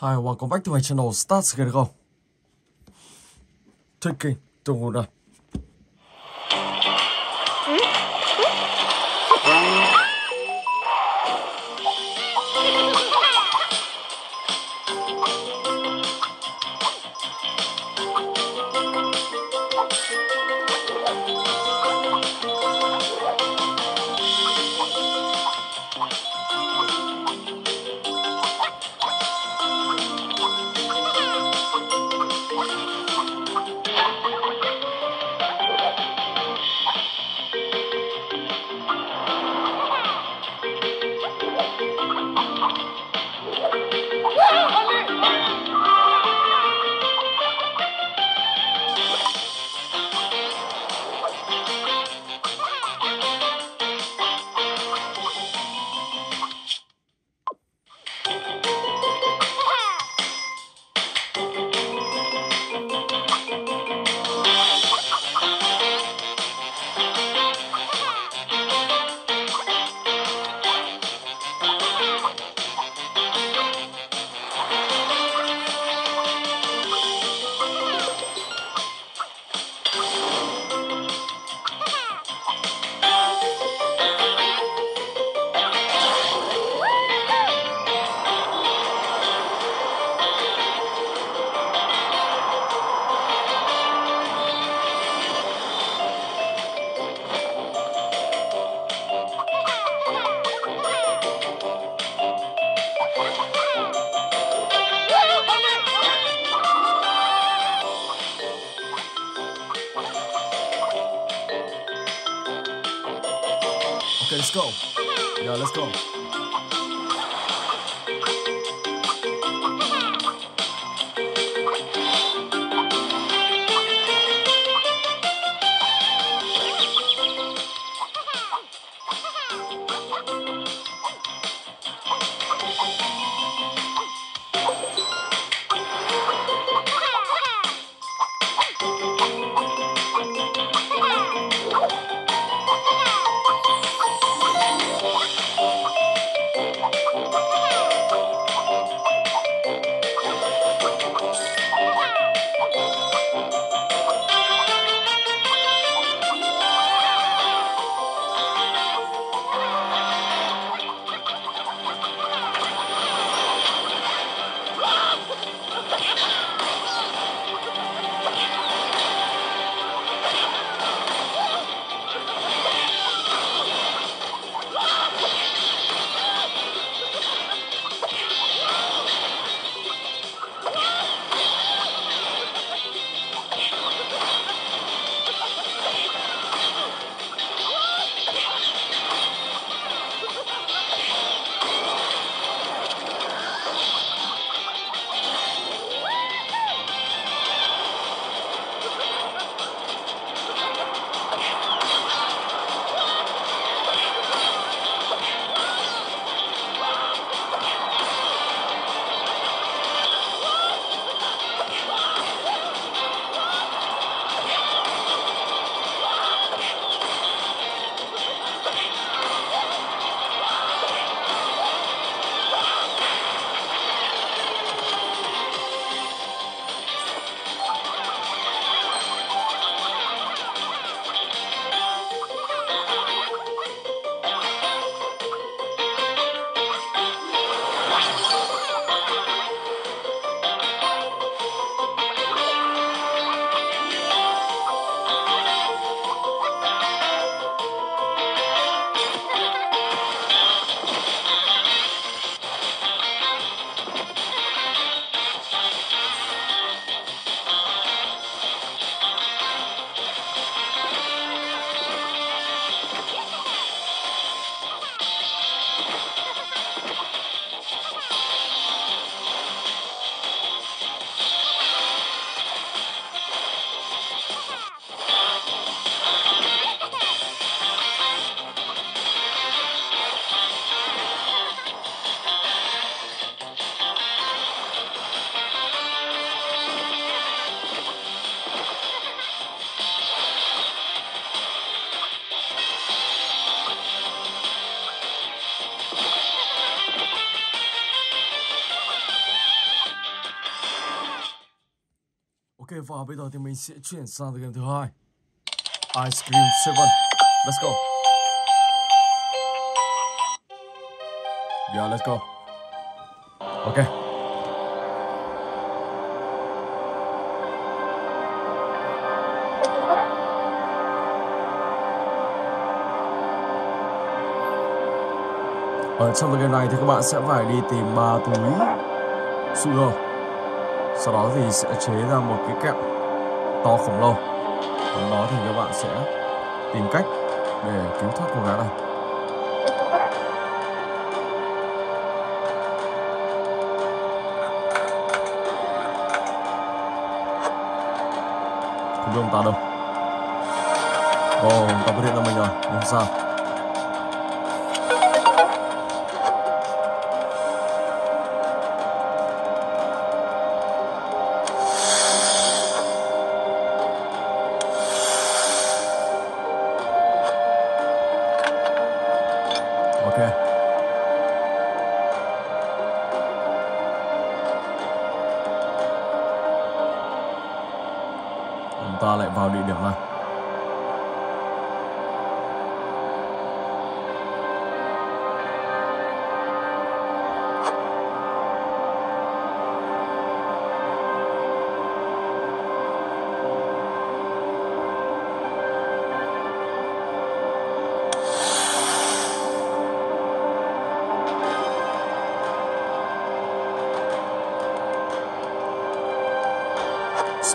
Hi, welcome back to my channel. Start again go. Taking the Okay, let's go. Yeah, let's go. Bây giờ thì mình sẽ chuyển sang game thứ hai. Ice Cream Seven. Let's go. Yeah, let's go. Ok. Ở trong game này thì các bạn sẽ phải đi tìm ba túi sugar Sau đó thì sẽ chế ra một cái kẹo to khổng lồ. Sau đó thì các bạn sẽ tìm cách để cứu thoát cô gái này. Không biết ông ta đâu. Ồ, oh, ông ta phát hiện ra mình à? rồi, nhưng sao.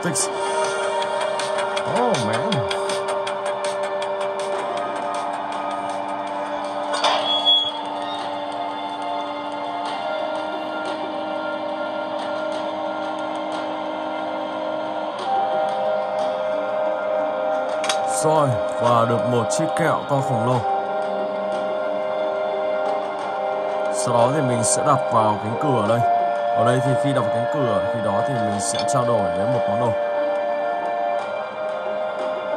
Sticks Oh man. Rồi, và được một chiếc kẹo to khổng lồ. Sau đó thì mình sẽ đặt vào cánh cửa đây. Ở đây thì khi đọc cánh cửa Khi đó thì mình sẽ trao đổi với một món đồ.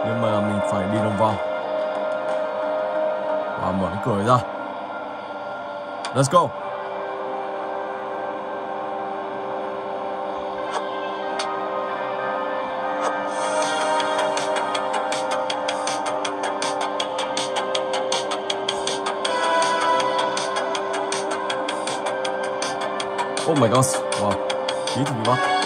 Nhưng mà mình phải đi đồng vòng. Và mở cánh cửa ra. Let's go. Oh my gosh, wow, ý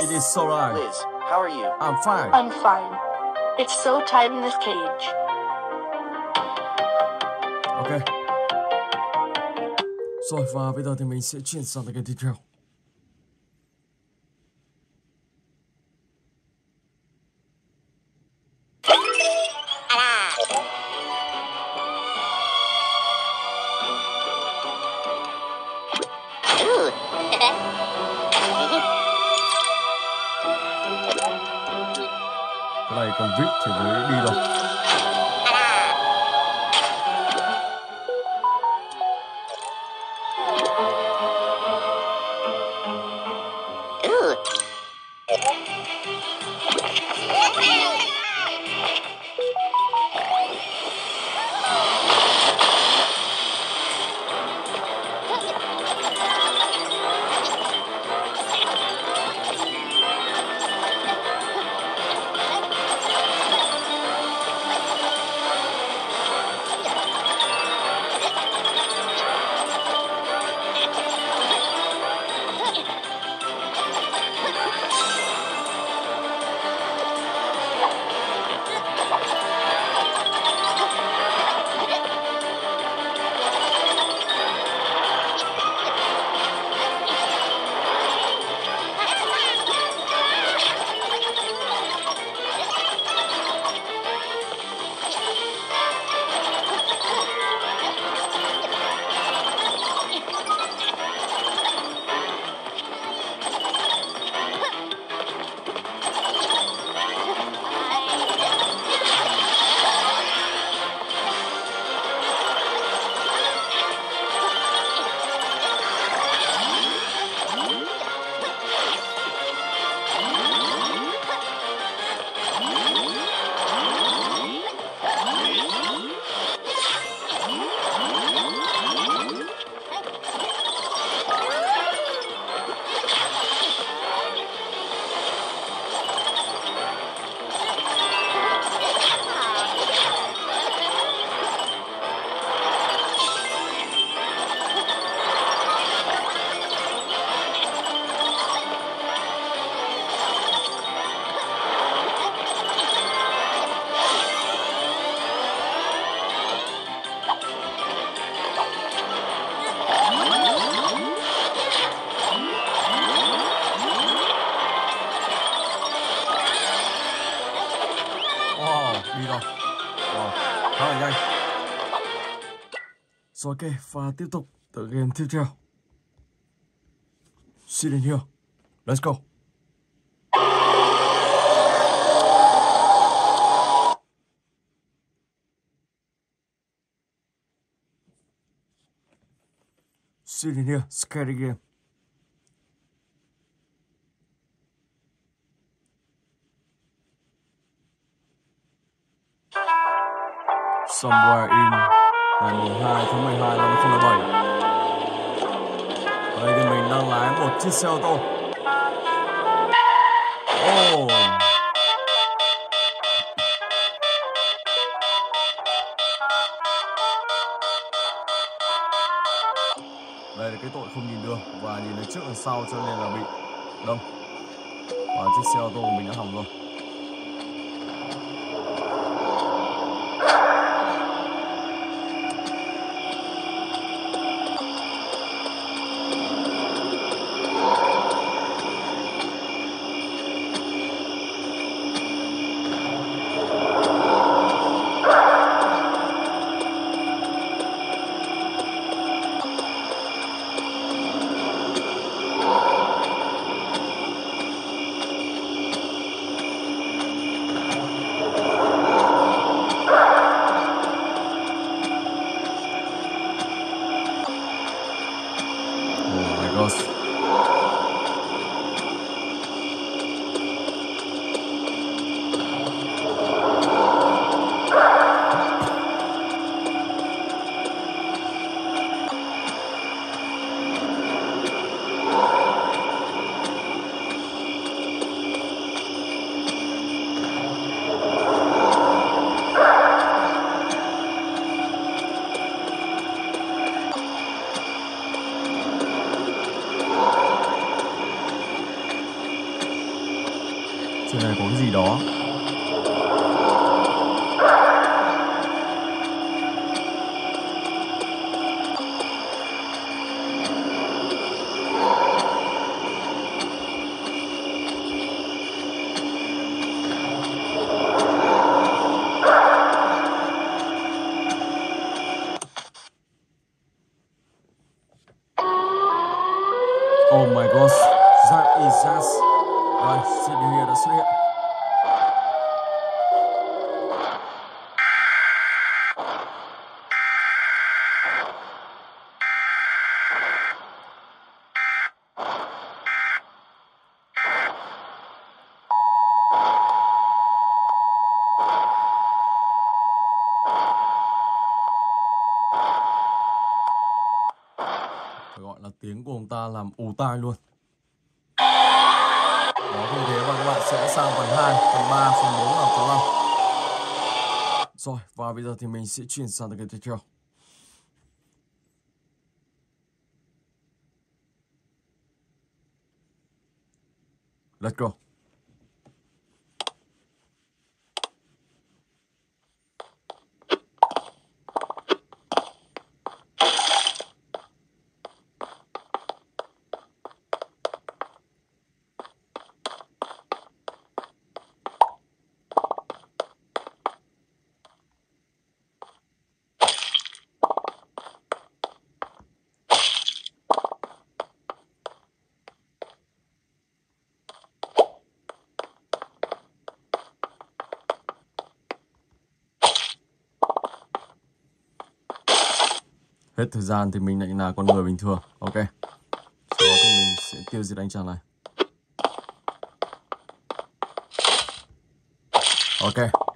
It is so right. Liz, how are you? I'm fine. I'm fine. It's so tight in this cage. Ok. Rồi và bây giờ thì mình sẽ chuyển sang cái khá nhanh rồi, ok và tiếp tục. Tựa game tiếp theo. Sit in here. Let's go. Sit in here, scary game. Somewhere in, ngày 2 tháng 12 năm 2017. Ở đây thì mình đang lái một chiếc xe ô tô. Oh. Đây là cái tội không nhìn đường và nhìn thấy trước đằng sau cho nên là bị đông. Và chiếc xe ô tô của mình đã hỏng rồi. Rồi, sự điều hiện đã xuất hiện. Phải gọi là tiếng của ông ta làm ù tai luôn. Rồi, và bây giờ thì Hết thời gian thì mình lại là con người bình thường. Ok. Sau đó thì mình sẽ tiêu diệt anh chàng này. Ok.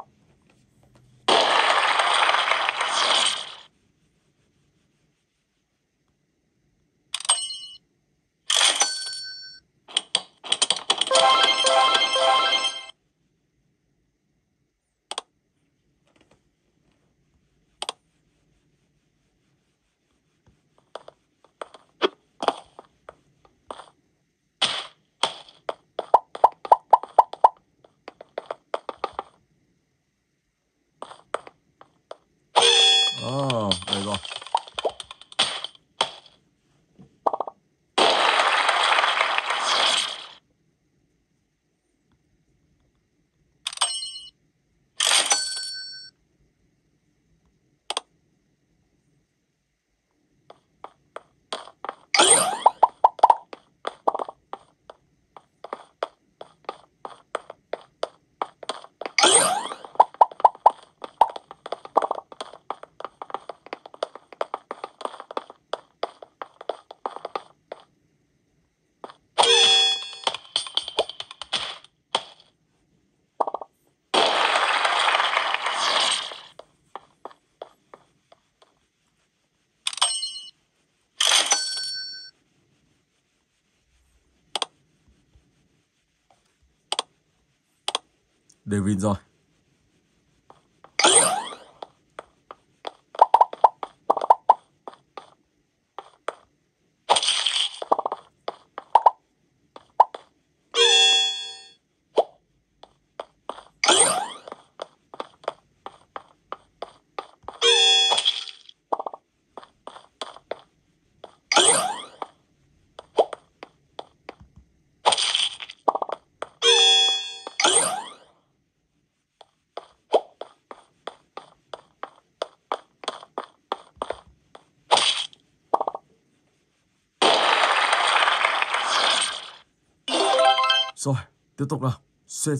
Ồ, đây rồi. David rồi. Rồi, tiếp tục nào. Set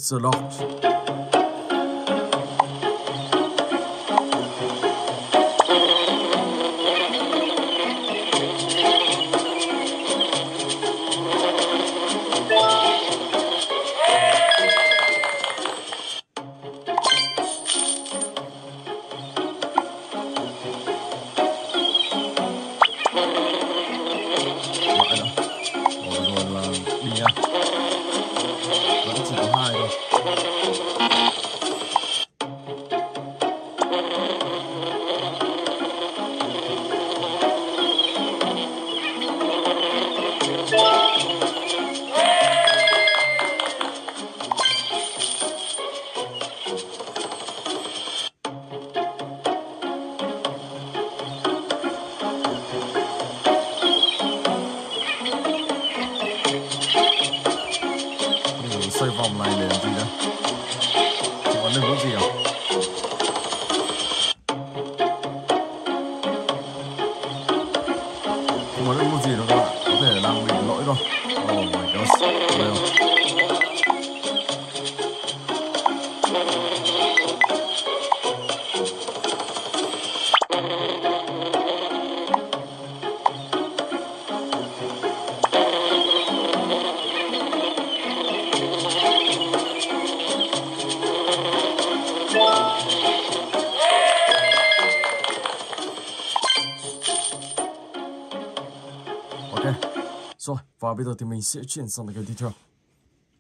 bây giờ thì mình sẽ chuyển sang cái tiếp theo.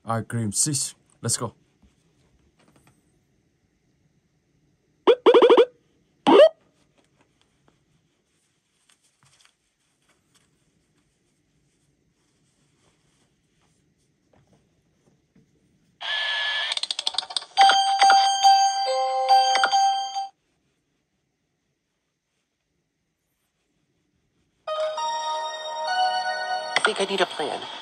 I Cream 6. Let's go. Think I need a plan.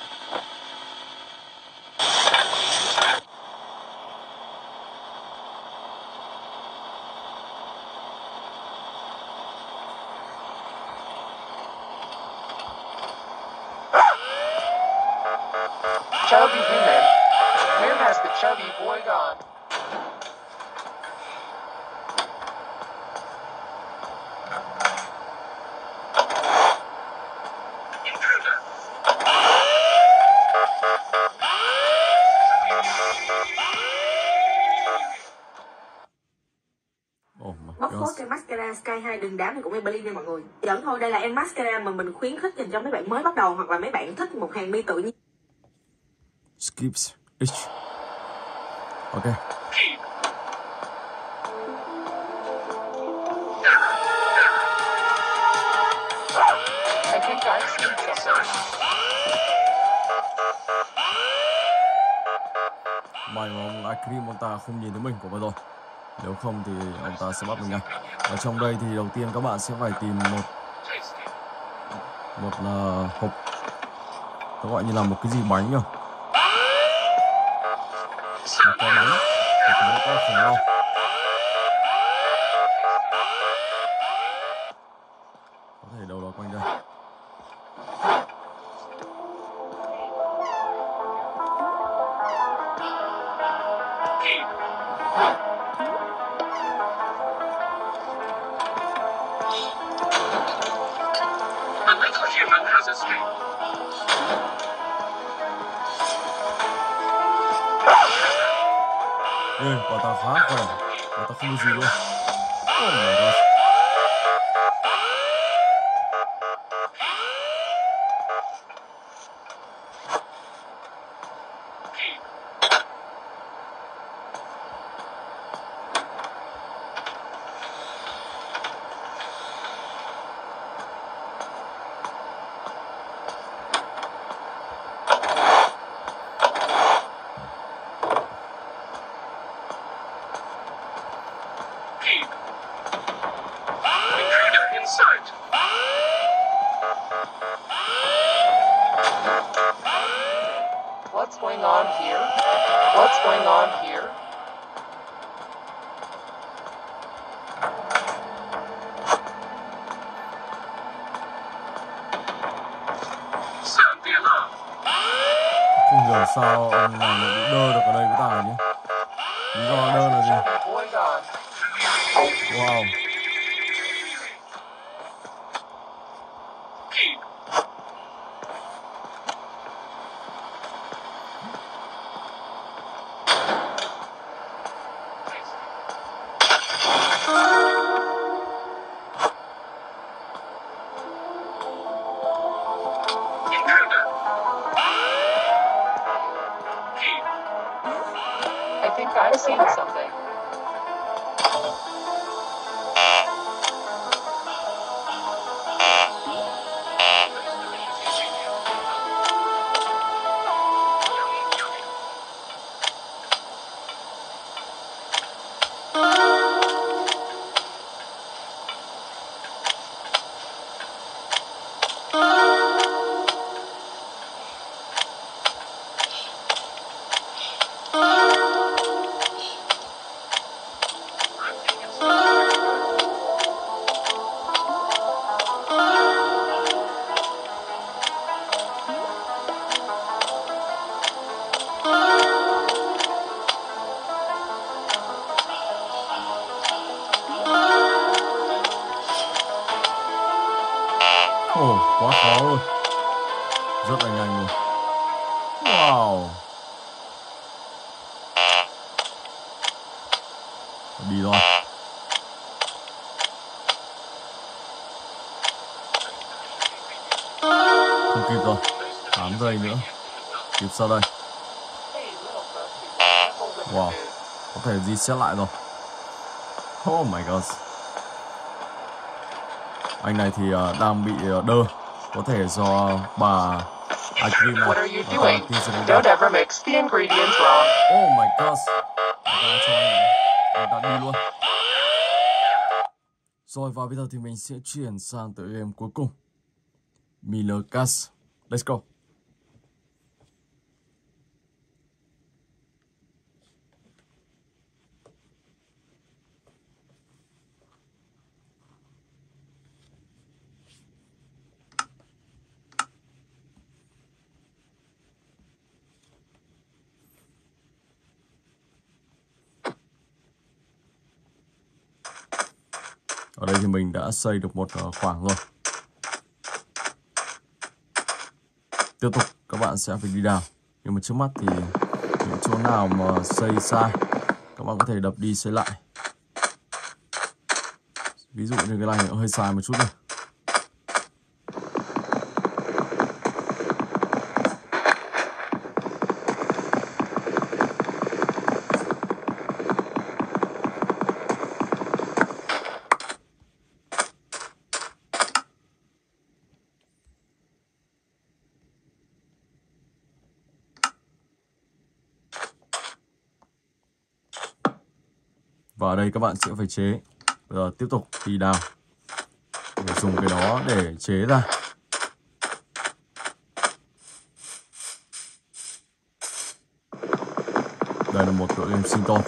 Cái Sky 2 đừng đám mình cũng Maybelline nha mọi người Dẫn thôi, đây là em mascara mà mình khuyến khích dành cho mấy bạn mới bắt đầu Hoặc là mấy bạn thích một hàng mi tự nhiên Skips H. Ok. Mày. May mà ông Akrim ông ta không nhìn thấy mình của mày rồi. Nếu không thì ông ta sẽ bắt mình ngay. Ở trong đây thì đầu tiên các bạn sẽ phải tìm một một là hộp nó gọi như là một cái gì bánh nhỉ? Một cái bánh, một cái bánh to khổng. かこれ。また封じるお前が Không think I'm seen something. Nhanh luôn. Wow. Đi thôi. Không kịp rồi. 8 giây nữa. Kịp sau đây. Wow. Có thể reset lại rồi. Oh my god. Anh này thì ờ, đang bị ờ, đơ. Có thể do bà Agrima What are you doing? Don't ever mix the ingredients wrong. Oh my god. Người ta cho anh, người ta đi luôn. Rồi và bây giờ thì mình sẽ chuyển sang tới game cuối cùng. Miller. Let's go. Ở đây thì mình đã xây được một ờ, khoảng rồi. Tiếp tục, các bạn sẽ phải đi đào. Nhưng mà trước mắt thì những chỗ nào mà xây sai, các bạn có thể đập đi xây lại. Ví dụ như cái này nó hơi sai một chút này. Và ở đây các bạn sẽ phải chế. Bây giờ tiếp tục đi đào. Để dùng cái đó để chế ra. Đây là một đội game sinh tồn.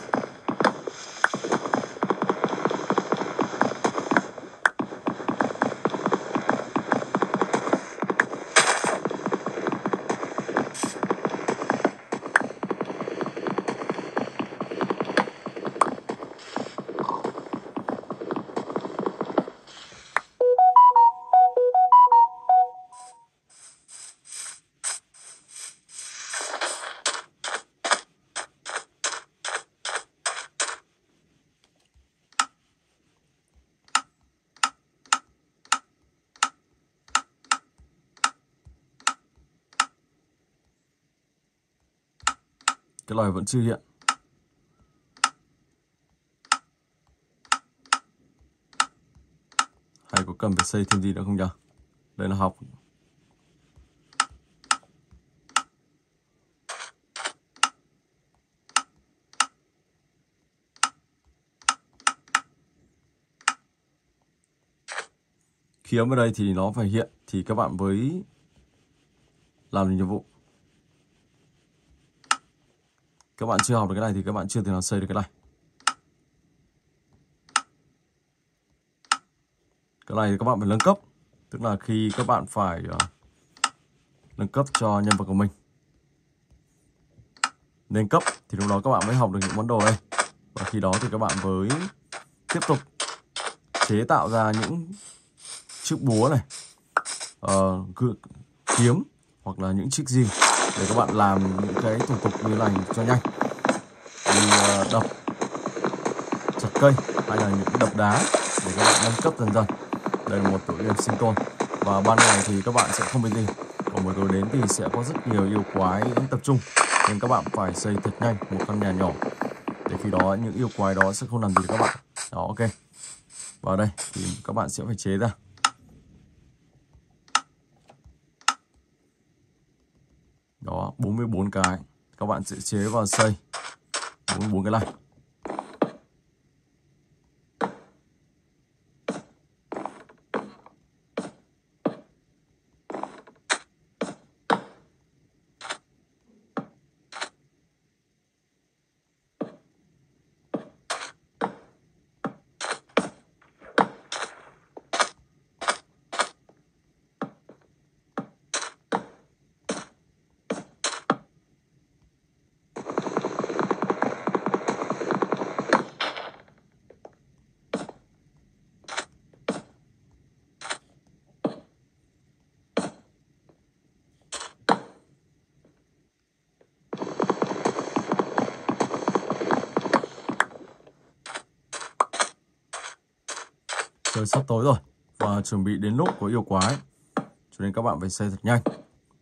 Cái lời vẫn chưa hiện. Hay có cần phải xây thêm gì nữa không nhỉ? Đây là học. Khi ở đây thì nó phải hiện thì các bạn mới làm được nhiệm vụ. Các bạn chưa học được cái này thì các bạn chưa thể nào xây được cái này. Cái này thì các bạn phải nâng cấp. Tức là khi các bạn phải uh, nâng cấp cho nhân vật của mình. Nâng cấp thì lúc đó các bạn mới học được những món đồ đây. Và khi đó thì các bạn mới tiếp tục chế tạo ra những chiếc búa này. Uh, kiếm hoặc là những chiếc gì để các bạn làm những cái thủ tục như này cho nhanh đập chặt cây hay là những đập đá để các bạn nâng cấp dần dần. Đây là một tựa game sinh tồn. Và ban ngày thì các bạn sẽ không biết gì. Còn buổi tối đến thì sẽ có rất nhiều yêu quái tập trung. Nên các bạn phải xây thật nhanh một căn nhà nhỏ. Để khi đó những yêu quái đó sẽ không làm gì các bạn. Đó, ok. Vào đây, thì các bạn sẽ phải chế ra. Đó 44 cái. Các bạn sẽ chế vào xây. 44 cái này trời sắp tối rồi và chuẩn bị đến lúc có yêu quái. Cho nên các bạn phải xây thật nhanh.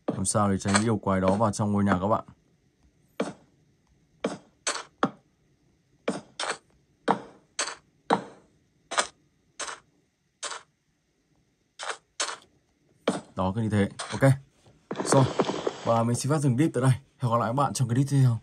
Làm sao để tránh yêu quái đó vào trong ngôi nhà các bạn? Đó, cứ như thế. Ok. Rồi và mình xin phép dừng clip tại đây. Hẹn gặp lại các bạn trong clip tiếp theo.